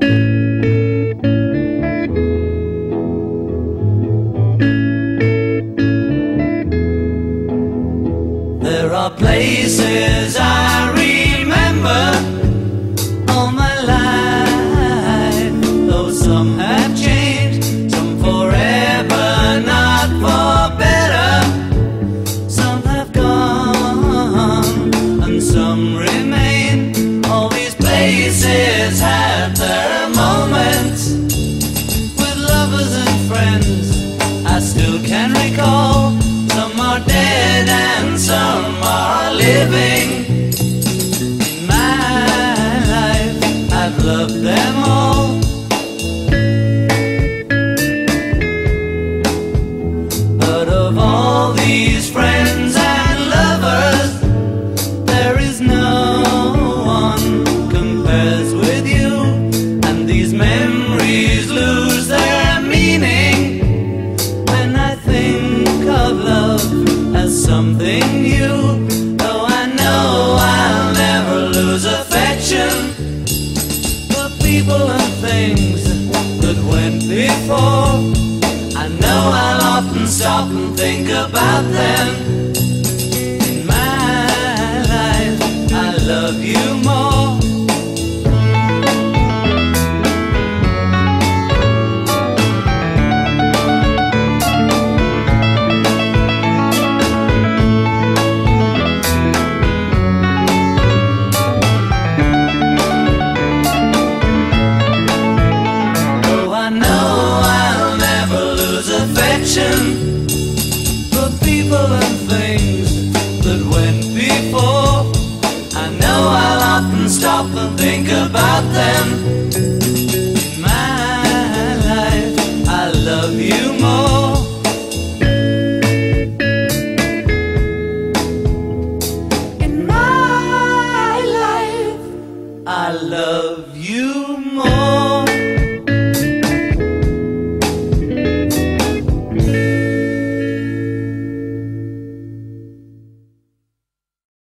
There are places I remember dead and some are living. In my life, I've loved them all. But of all these something new. Though I know I'll never lose affection for people and things that went before. I know I'll often stop and think about them. That went before. I know I'll often stop and think about them. In my life, I love you more.